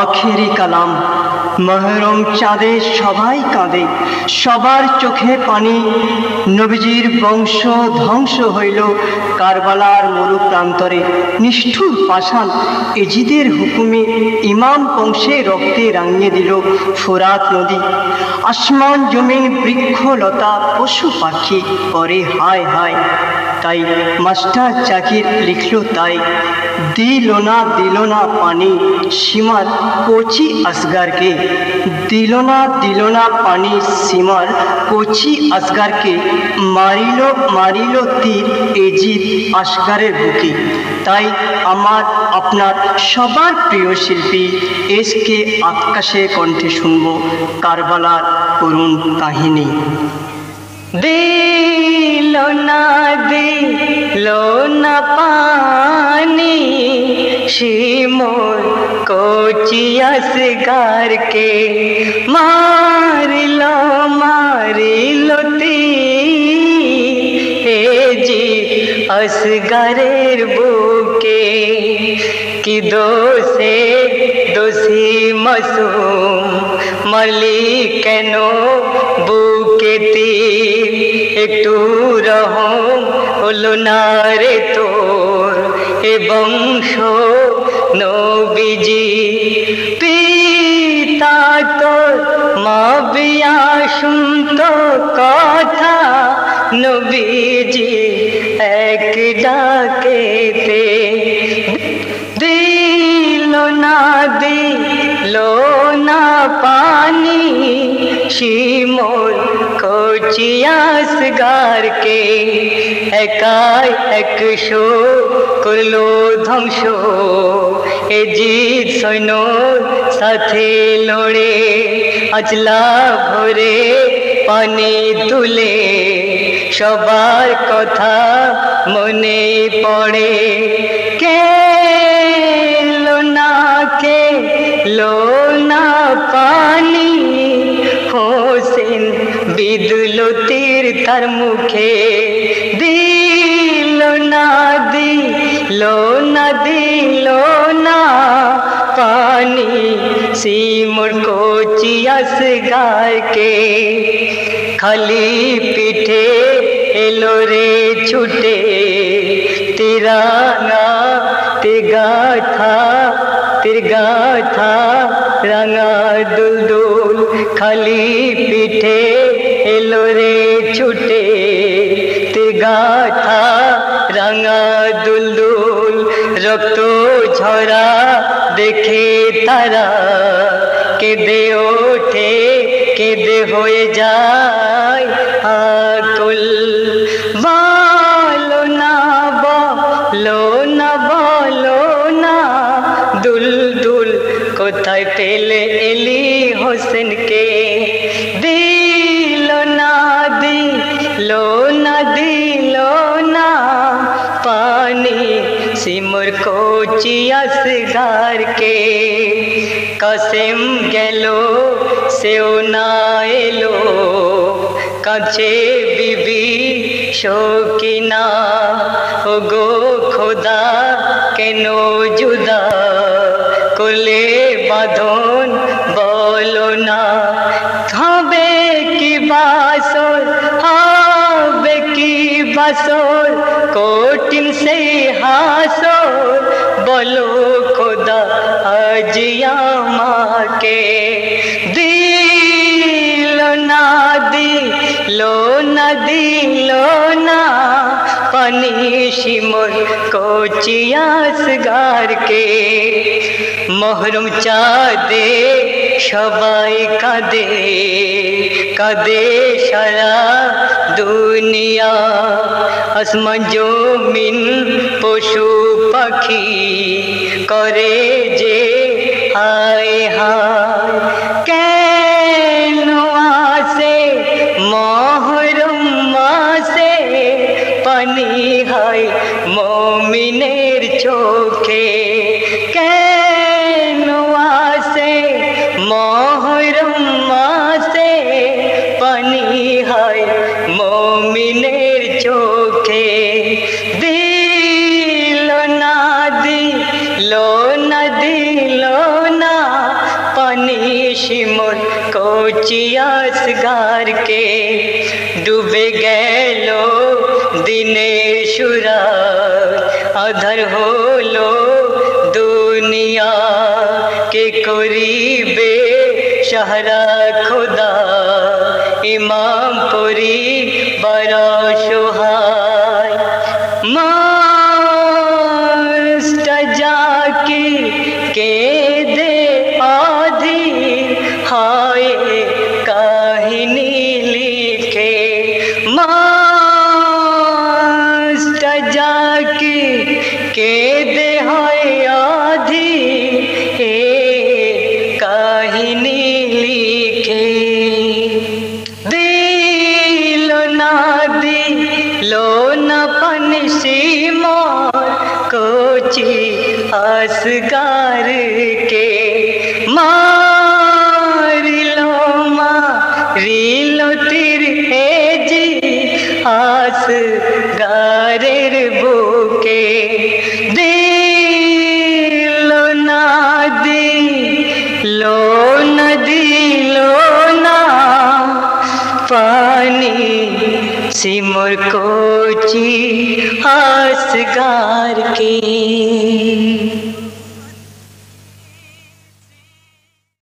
আখেরি কালাম, মহরম চাঁদে সবাই কাঁদে, সবার চোখে পানি। নবীজির বংশ ধ্বংস হইল, কারবালার মরু প্রান্তরে। নিষ্ঠুর পাষাণ এজিদের হুকুমে ইমাম বংশে রক্তে রাঙিয়ে দিল ফোরাত নদী। আসমান জমিন বৃক্ষলতা, পশু পাখি করে হায় হায়। তাই মাস্টার চাকির লিখল তাই। দিল না দিল না পানি, সীমার কচি আসগারকে দিল না দিল না পানি, সীমার কচি আসগারকে মারিল মারিল তীর এজিদ আসগারের বুকে। তাই আমার, আপনার সবার প্রিয় শিল্পী এস কে আকাশে কণ্ঠে শুনব, কারবালার করুণ কাহিনী। लो नदी लो न पानी, शीमोर को चिया सिगार के। मार लो मार लो ती, हे जी, असगरेर बुके। कि दो से दोषी मसूम मलिकनो बुके ती। একটু রহম হলো না রে তোর এ বংশ নবীজি। পিতা তোর মা বিয়া শুনত কথা নবীজি, এক ডাকেতে দিল না দিল না পানি। শিমোর কোচিয়াস গারকে একাই একশো করল ধ্বংস এ জিত সৈন্যর সাথে লড়ে আজলা ভরে পানি তুলে সবার কথা মনে পড়ে কে लो नदी लो ना पानी सीमुर को चियस गाय के। खली पीठे एलो रे छुटे, तेरा ना तिगा था, तिरगा था, रंगा दुल। खली पीठे एलो रे छुटे, तिरगा था রক্ত ঝরা দেখে তারা কেঁদে ওঠে, কেঁদে হয়ে যায় আকুল বলো না বলো না বলো না, দুল দুল কোথায় পেলে এলি হোসেনকে? দিল না দিল सिमर को चियसगार के, कसिम गलो से नो कचे बीबी शौकीना हो गो खुदा के नो जुदा, कुले बाधोन बोलो ना, थबे की बासोर हाँ बे की बासोर, कोटिन से हासो बोलो खुदा अजिया माँ के दिलो ना दिलो ना दिलो ना पनी मोर को चियास के। मोहरम चा दे সবাই কাঁদে কাঁদে সারা দুনিয়া। আসমান জমিন পশু পাখি করে যে হায় হায়। দে দিল না দিল না দিল না। পানিশ মোর কচিয়াস গারকে ডুবে গেল দিনে সুরা আধার হলো দুনিয়া কে করিবে সাহারা খোদা। ইমাম পরি বড় সোহা असगार के मार लो, मारी लो तिर है जी। आस गारे बुके दिलो नदी ना लो नदी लो ना। पानी सिमर कोची आसगार की।